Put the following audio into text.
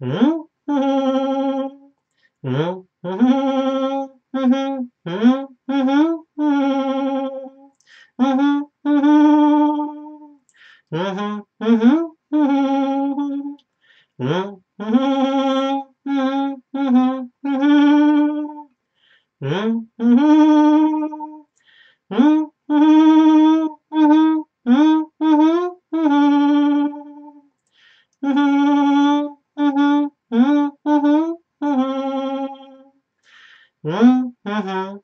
Mm-hmm. Mm-hmm.